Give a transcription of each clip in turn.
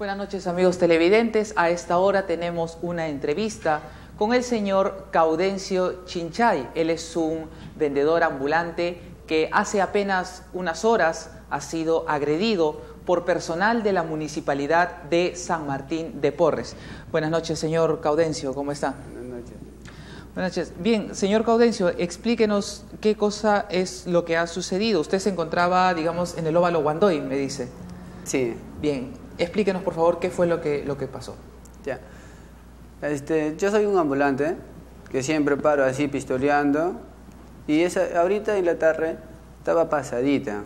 Buenas noches amigos televidentes. A esta hora tenemos una entrevista con el señor Caudencio Chinchay. Él es un vendedor ambulante que hace apenas unas horas ha sido agredido por personal de la Municipalidad de San Martín de Porres. Buenas noches, señor Caudencio, ¿cómo está? Buenas noches. Buenas noches. Bien, señor Caudencio, explíquenos qué cosa es lo que ha sucedido. Usted se encontraba, digamos, en el óvalo Guandoy, me dice. Sí. Bien, explíquenos por favor qué fue lo que, lo que pasó. Ya. Este, yo soy un ambulante que siempre paro así pistoleando y esa, ahorita en la tarde estaba pasadita.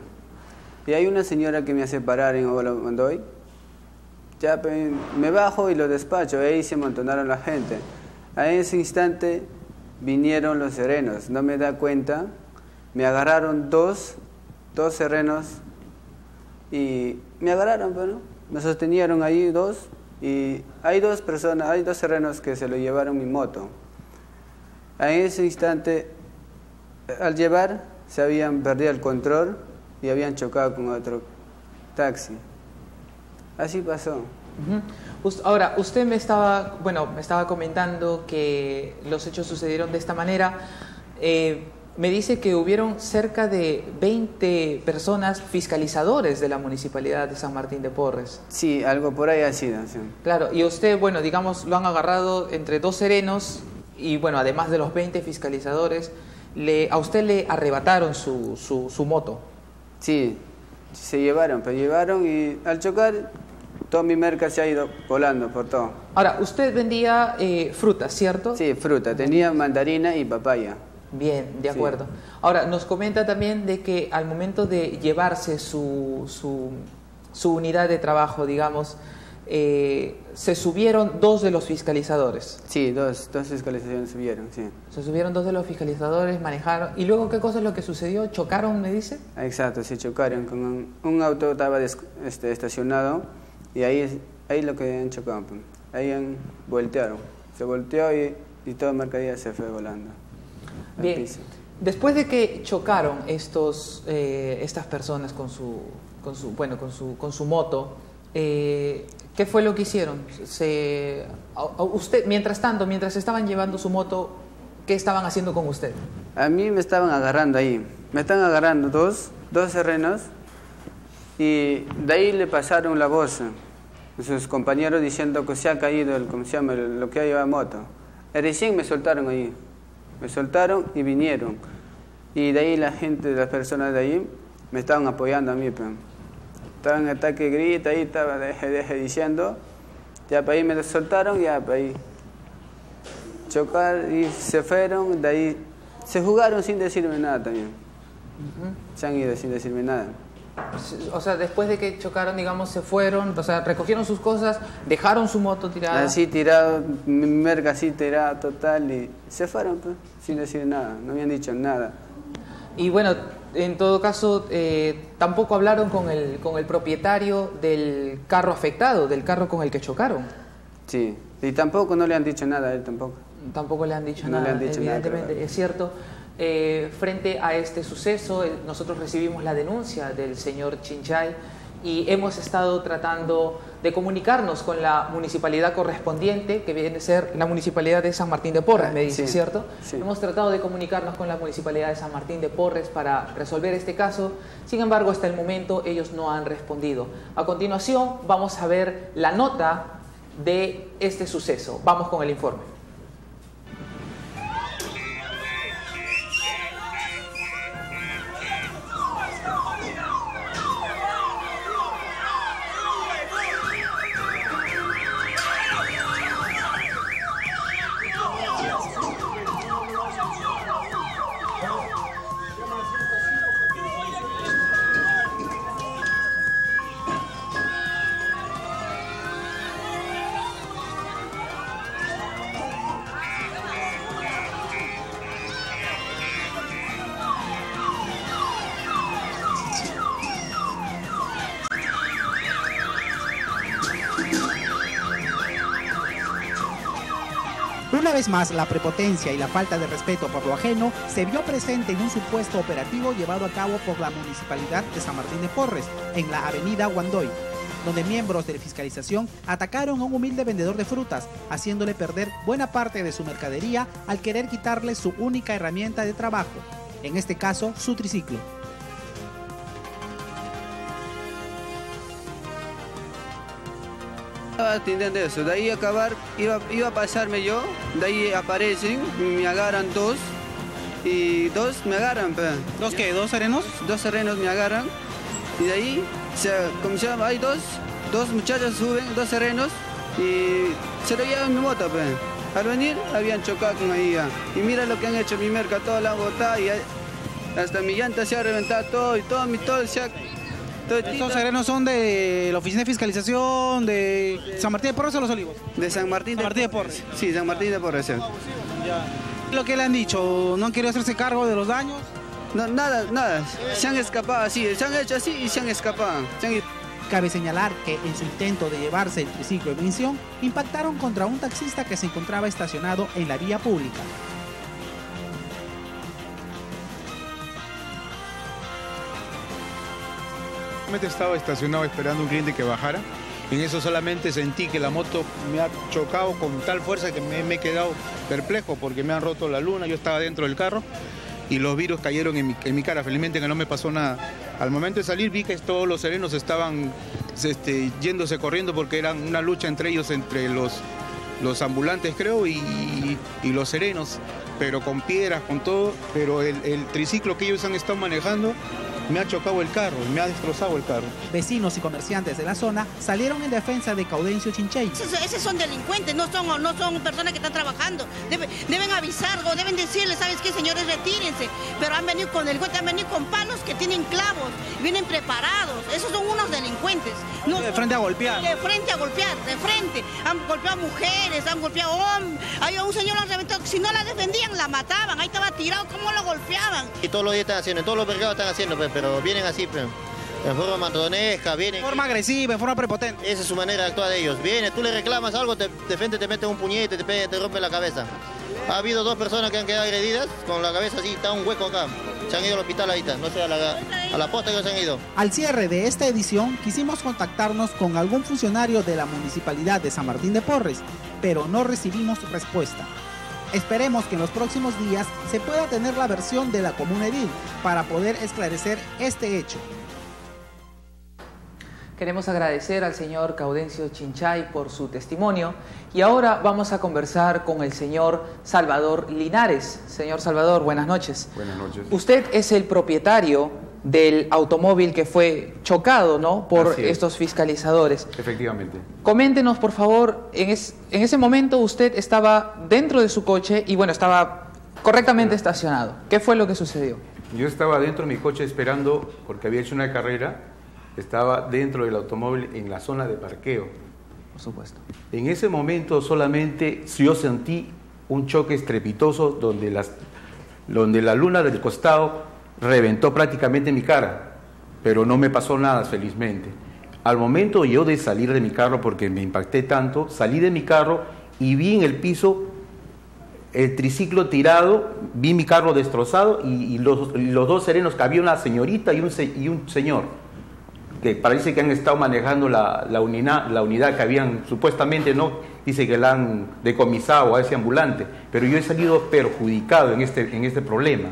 Y hay una señora que me hace parar en Guandoy. Ya me bajo y lo despacho, ahí se amontonaron la gente. A ese instante vinieron los serenos, no me da cuenta, me agarraron dos, dos serenos y me agarraron, bueno, me sostenieron ahí dos y hay dos personas, hay dos serenos que se lo llevaron mi moto. En ese instante, al llevar, se habían perdido el control y habían chocado con otro taxi. Así pasó. Ahora, usted me estaba, bueno, me estaba comentando que los hechos sucedieron de esta manera. Eh, me dice que hubieron cerca de 20 personas fiscalizadores de la Municipalidad de San Martín de Porres. Sí, algo por ahí ha sido. Sí. Claro, y usted, bueno, digamos, lo han agarrado entre dos serenos y, bueno, además de los 20 fiscalizadores, le, a usted le arrebataron su, su, su moto. Sí, se llevaron, pero llevaron y al chocar toda mi merca se ha ido volando por todo. Ahora, usted vendía eh, fruta, ¿cierto? Sí, fruta. Tenía mandarina y papaya. Bien, de acuerdo. Ahora, nos comenta también de que al momento de llevarse su, su, su unidad de trabajo, digamos, eh, se subieron dos de los fiscalizadores. Sí, dos, dos fiscalizaciones subieron, sí. Se subieron dos de los fiscalizadores, manejaron. ¿Y luego qué cosa es lo que sucedió? ¿Chocaron, me dice? Exacto, se chocaron. Con un, un auto estaba este, estacionado y ahí, ahí lo que han chocado. Pues. Ahí han voltearon. Se volteó y, y toda mercadería se fue volando. Bien. Después de que chocaron estos, eh, estas personas con su, con su, bueno, con su, con su moto, eh, ¿qué fue lo que hicieron? Se, usted, mientras tanto, mientras estaban llevando su moto, ¿qué estaban haciendo con usted? A mí me estaban agarrando ahí. Me están agarrando dos, dos terrenos y de ahí le pasaron la voz a sus compañeros diciendo que se ha caído el, ¿cómo se llama? lo que ha llevado moto. Y recién me soltaron ahí. Me soltaron y vinieron. Y de ahí la gente, las personas de ahí, me estaban apoyando a mí. Estaba en ataque grita, ahí estaba deje, deje diciendo. Ya para ahí me soltaron, ya para ahí chocar y se fueron, de ahí se jugaron sin decirme nada también. Se han ido sin decirme nada. O sea, después de que chocaron, digamos, se fueron, o sea, recogieron sus cosas, dejaron su moto tirada. Así tirado, mi merca así tirada total y se fueron, pues, sin decir nada, no habían dicho nada. Y bueno, en todo caso, eh, tampoco hablaron con el, con el propietario del carro afectado, del carro con el que chocaron. Sí, y tampoco no le han dicho nada a él tampoco. Tampoco le han dicho no nada, le han dicho evidentemente, nada, es cierto. Eh, frente a este suceso, nosotros recibimos la denuncia del señor Chinchay y hemos estado tratando de comunicarnos con la municipalidad correspondiente, que viene a ser la municipalidad de San Martín de Porres, me dice, Sí, ¿cierto? sí. Hemos tratado de comunicarnos con la municipalidad de San Martín de Porres para resolver este caso, sin embargo, hasta el momento ellos no han respondido. A continuación, vamos a ver la nota de este suceso. Vamos con el informe. Una vez más, la prepotencia y la falta de respeto por lo ajeno se vio presente en un supuesto operativo llevado a cabo por la Municipalidad de San Martín de Porres, en la avenida Guandoy. donde miembros de la fiscalización atacaron a un humilde vendedor de frutas, haciéndole perder buena parte de su mercadería al querer quitarle su única herramienta de trabajo, en este caso su triciclo. Atendiendo eso, de ahí acabar, iba, iba a pasarme yo, de ahí aparecen, me agarran dos, y dos me agarran. pe. ¿Dos qué? ¿Dos serenos? Dos serenos me agarran, y de ahí, se, como se llama, hay dos, dos muchachos suben, dos serenos, y se lo llevan mi moto. pe. Al venir, habían chocado con ahí ya. Y mira lo que han hecho, mi merca, todo la botado, y hasta mi llanta se ha reventado todo, y todo mi todo se ha... ¿Estos serenos son de la Oficina de Fiscalización de San Martín de Porres o Los Olivos? De San Martín, San Martín de Porres. Sí, San Martín de Porres. Lo que le han dicho, ¿no han querido hacerse cargo de los daños? No, nada, nada. Se han escapado así, se han hecho así y se han escapado. Se han ido. Cabe señalar que en su intento de llevarse el triciclo en misión, impactaron contra un taxista que se encontraba estacionado en la vía pública. Estaba estacionado esperando un cliente que bajara. En eso solamente sentí que la moto me ha chocado con tal fuerza que me, me he quedado perplejo porque me han roto la luna. Yo estaba dentro del carro y los virus cayeron en mi, cara. Felizmente que no me pasó nada. Al momento de salir vi que todos los serenos estaban este, yéndose corriendo porque era una lucha entre ellos, entre los, los ambulantes creo y, los serenos, pero con piedras, con todo. Pero el triciclo que ellos han estado manejando me ha chocado el carro, me ha destrozado el carro. Vecinos y comerciantes de la zona salieron en defensa de Caudencio Chinchay. Esos, esos son delincuentes, no son, no son personas que están trabajando. Debe- deben avisar o deben decirles, ¿sabes qué, señores? Retírense. Pero han venido con delincuentes, han venido con palos que tienen clavos, vienen preparados. Esos son unos delincuentes. No De frente a golpear. De frente a golpear, de frente. Han golpeado mujeres, han golpeado hombres. Hay un señor lo han reventado. Si no la defendían, la mataban. Ahí estaba tirado, ¿cómo lo golpeaban? Y todos los días están haciendo, todos los mercados están haciendo, pues, pero vienen así, en forma mandonesca, vienen. De forma agresiva, en forma prepotente. Esa es su manera de actuar de ellos. Viene, tú le reclamas algo, te, de frente te meten un puñete, te, pega, te rompe la cabeza. Ha habido dos personas que han quedado agredidas con la cabeza así, está un hueco acá. Se han ido al hospital ahorita, no sé, a la, a la posta que se han ido. Al cierre de esta edición quisimos contactarnos con algún funcionario de la Municipalidad de San Martín de Porres, pero no recibimos respuesta. Esperemos que en los próximos días se pueda tener la versión de la Comuna Edil para poder esclarecer este hecho. Queremos agradecer al señor Caudencio Chinchay por su testimonio y ahora vamos a conversar con el señor Salvador Linares. Señor Salvador, buenas noches. Buenas noches. Usted es el propietario del automóvil que fue chocado, ¿no? Por es. estos fiscalizadores. Efectivamente. Coméntenos, por favor, en, es- en ese momento usted estaba dentro de su coche y, bueno, estaba correctamente estacionado. ¿Qué fue lo que sucedió? Yo estaba dentro de mi coche esperando, porque había hecho una carrera, estaba dentro del automóvil en la zona de parqueo. Por supuesto. En ese momento solamente yo sentí un choque estrepitoso donde, las, donde la luna del costado reventó prácticamente mi cara, pero no me pasó nada felizmente. Al momento yo de salir de mi carro, porque me impacté tanto, salí de mi carro y vi en el piso el triciclo tirado, vi mi carro destrozado y, los, dos serenos, que había una señorita y un, señor, que parece que han estado manejando la, la unidad, la unidad que habían, supuestamente no, dice que la han decomisado a ese ambulante, pero yo he salido perjudicado en este, en este problema.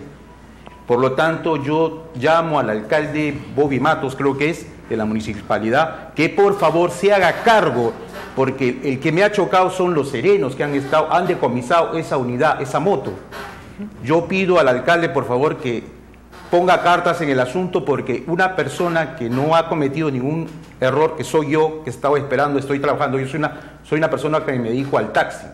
Por lo tanto, yo llamo al alcalde Bobby Matos, creo que es, de la municipalidad, que por favor se haga cargo, porque el que me ha chocado son los serenos que han estado, han decomisado esa unidad, esa moto. Yo pido al alcalde, por favor, que ponga cartas en el asunto, porque una persona que no ha cometido ningún error, que soy yo, que estaba esperando, estoy trabajando, yo soy una, soy una persona que me dedico al taxi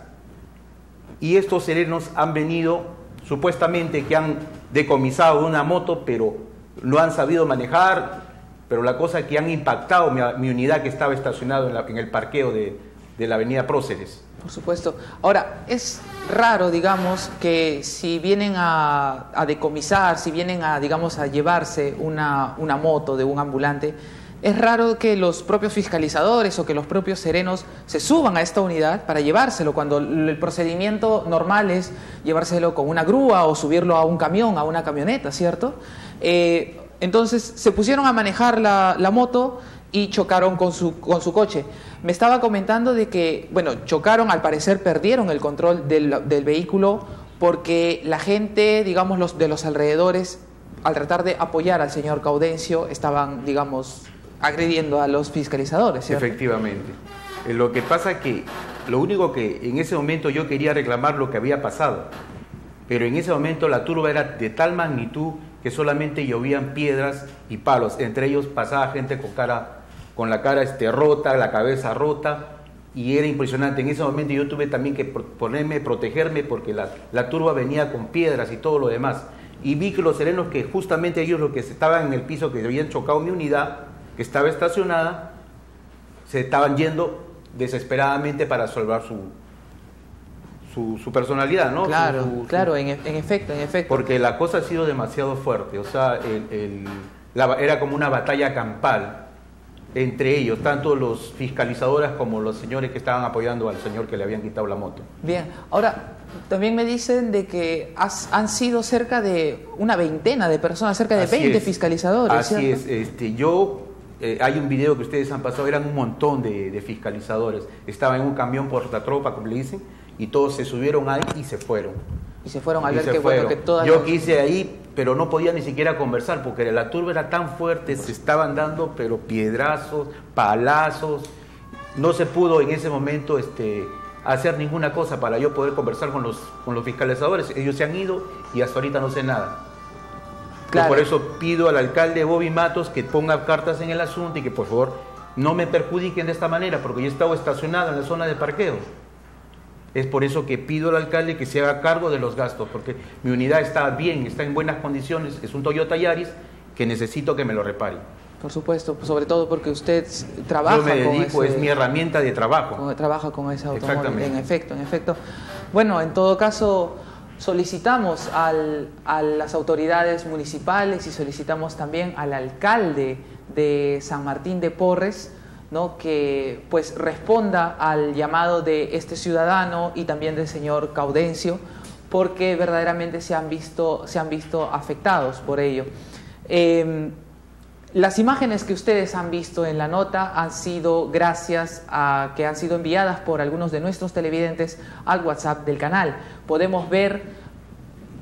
y estos serenos han venido supuestamente que han decomisado una moto, pero no han sabido manejar, pero la cosa que han impactado mi, mi unidad que estaba estacionada en, el parqueo de, la avenida Próceres. Por supuesto. Ahora, es raro, digamos, que si vienen a, decomisar, si vienen a, digamos, a llevarse una moto de un ambulante, es raro que los propios fiscalizadores o que los propios serenos se suban a esta unidad para llevárselo, cuando el procedimiento normal es llevárselo con una grúa o subirlo a un camión, a una camioneta, ¿cierto? Eh, entonces se pusieron a manejar la, moto y chocaron con su, con su coche. Me estaba comentando de que, bueno, chocaron, al parecer perdieron el control del, del vehículo porque la gente, digamos, los, de los alrededores, al tratar de apoyar al señor Caudencio, estaban, digamos, agrediendo a los fiscalizadores. ¿cierto? Efectivamente. Eh, Lo que pasa que lo único que en ese momento yo quería reclamar lo que había pasado, pero en ese momento la turba era de tal magnitud que solamente llovían piedras y palos, entre ellos pasaba gente con cara con la cara este, rota, la cabeza rota, y era impresionante. En ese momento yo tuve también que ponerme, protegerme, porque la, la turba venía con piedras y todo lo demás. Y vi que los serenos, que justamente ellos los que estaban en el piso, que habían chocado mi unidad, que estaba estacionada, se estaban yendo desesperadamente para salvar su, su, su personalidad, ¿no? Claro, su- su- claro, en, e- en efecto, en efecto. porque la cosa ha sido demasiado fuerte, o sea, el- el- la- era como una batalla campal entre ellos, tanto los fiscalizadores como los señores que estaban apoyando al señor que le habían quitado la moto. Bien, ahora también me dicen de que has- han sido cerca de una veintena de personas, cerca de Así 20 es. fiscalizadores. Así ¿cierto? es, este, yo, eh, hay un video que ustedes han pasado, eran un montón de, de fiscalizadores, estaba en un camión portatropa, como le dicen, y todos se subieron ahí y se fueron. Y se fueron a ver que bueno que todas Yo las- quise ahí, pero no podía ni siquiera conversar porque la turba era tan fuerte, se estaban dando pero piedrazos, palazos. No se pudo en ese momento este, hacer ninguna cosa para yo poder conversar con los, con los fiscalizadores. Ellos se han ido y hasta ahorita no sé nada. Claro. por eso pido al alcalde Bobby Matos que ponga cartas en el asunto y que por favor no me perjudiquen de esta manera porque yo he estado estacionado en la zona de parqueo. Es por eso que pido al alcalde que se haga cargo de los gastos, porque mi unidad está bien, está en buenas condiciones, es un Toyota Yaris que necesito que me lo repare. Por supuesto, sobre todo porque usted trabaja Yo me con dedico, ese- es mi herramienta de trabajo. con- trabaja con ese automóvil. Exactamente. En efecto, en efecto. Bueno, en todo caso, solicitamos a las autoridades municipales y solicitamos también al alcalde de San Martín de Porres, ¿no? que pues responda al llamado de este ciudadano y también del señor Caudencio, porque verdaderamente se han visto, se han visto afectados por ello. Em, las imágenes que ustedes han visto en la nota han sido gracias a que han sido enviadas por algunos de nuestros televidentes al WhatsApp del canal. Podemos ver,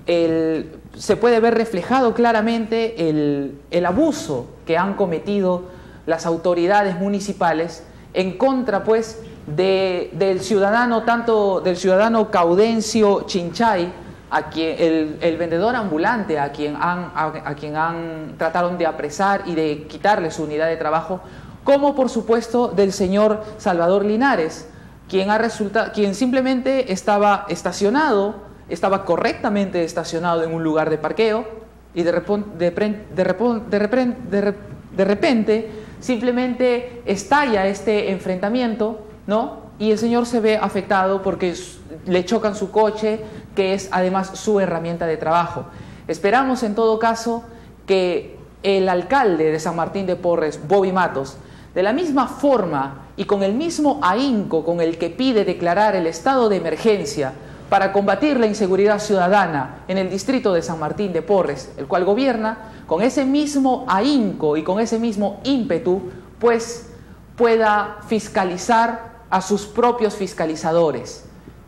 se puede ver reflejado claramente el, el abuso que han cometido las autoridades municipales en contra, pues, de- del ciudadano, tanto del ciudadano Caudencio Chinchay, a quien, el, vendedor ambulante a quien, han, a, quien han trataron de apresar y de quitarle su unidad de trabajo, como por supuesto del señor Salvador Linares, quien, ha resulta, quien simplemente estaba estacionado, estaba correctamente estacionado en un lugar de parqueo y de, de, de de de de repente simplemente estalla este enfrentamiento, ¿no? Y el señor se ve afectado porque le chocan su coche, que es además su herramienta de trabajo. Esperamos en todo caso que el alcalde de San Martín de Porres, Bobby Matos, de la misma forma y con el mismo ahínco con el que pide declarar el estado de emergencia para combatir la inseguridad ciudadana en el distrito de San Martín de Porres, el cual gobierna, con ese mismo ahínco y con ese mismo ímpetu, pues pueda fiscalizar a sus propios fiscalizadores,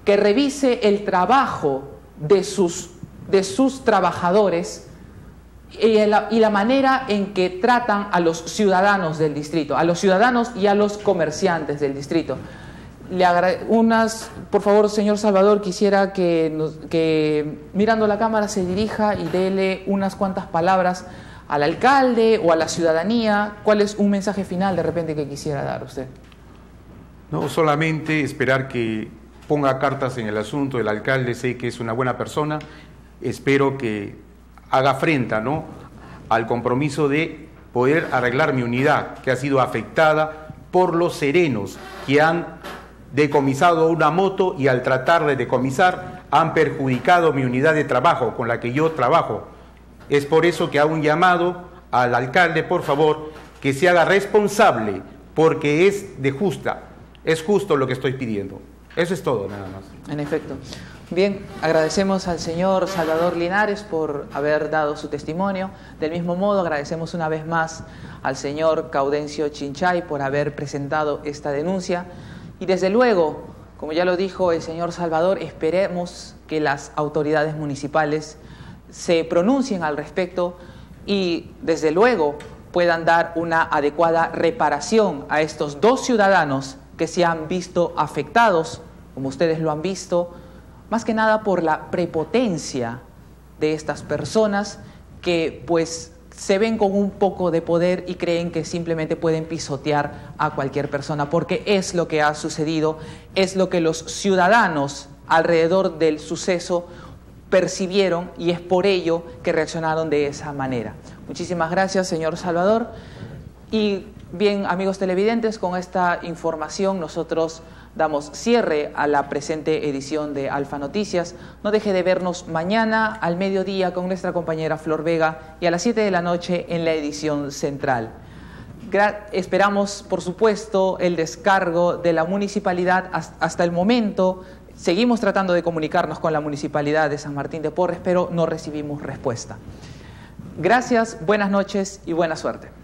que revise el trabajo de sus, de sus trabajadores y la, manera en que tratan a los ciudadanos del distrito, a los ciudadanos y a los comerciantes del distrito. Le unas, por favor, señor Salvador, quisiera que, que mirando la cámara se dirija y dele unas cuantas palabras al alcalde o a la ciudadanía. ¿Cuál es un mensaje final de repente que quisiera dar usted? No solamente esperar que ponga cartas en el asunto, el alcalde sé que es una buena persona, espero que haga frente ¿no? al compromiso de poder arreglar mi unidad que ha sido afectada por los serenos que han decomisado una moto y al tratar de decomisar han perjudicado mi unidad de trabajo con la que yo trabajo. Es por eso que hago un llamado al alcalde, por favor, que se haga responsable, porque es de justa, es justo lo que estoy pidiendo. Eso es todo, nada más. En efecto. Bien, agradecemos al señor Salvador Linares por haber dado su testimonio. Del mismo modo, agradecemos una vez más al señor Caudencio Chinchay por haber presentado esta denuncia. Y desde luego, como ya lo dijo el señor Salvador, esperemos que las autoridades municipales se pronuncien al respecto y desde luego puedan dar una adecuada reparación a estos dos ciudadanos que se han visto afectados, como ustedes lo han visto, más que nada por la prepotencia de estas personas que pues se ven con un poco de poder y creen que simplemente pueden pisotear a cualquier persona, porque es lo que ha sucedido, es lo que los ciudadanos alrededor del suceso percibieron y es por ello que reaccionaron de esa manera. Muchísimas gracias, señor Salvador. Y bien, amigos televidentes, con esta información nosotros damos cierre a la presente edición de Alfa Noticias. No deje de vernos mañana al mediodía con nuestra compañera Flor Vega y a las 7 de la noche en la edición central. esperamos, por supuesto, el descargo de la municipalidad hasta el momento. Seguimos tratando de comunicarnos con la municipalidad de San Martín de Porres, pero no recibimos respuesta. Gracias, buenas noches y buena suerte.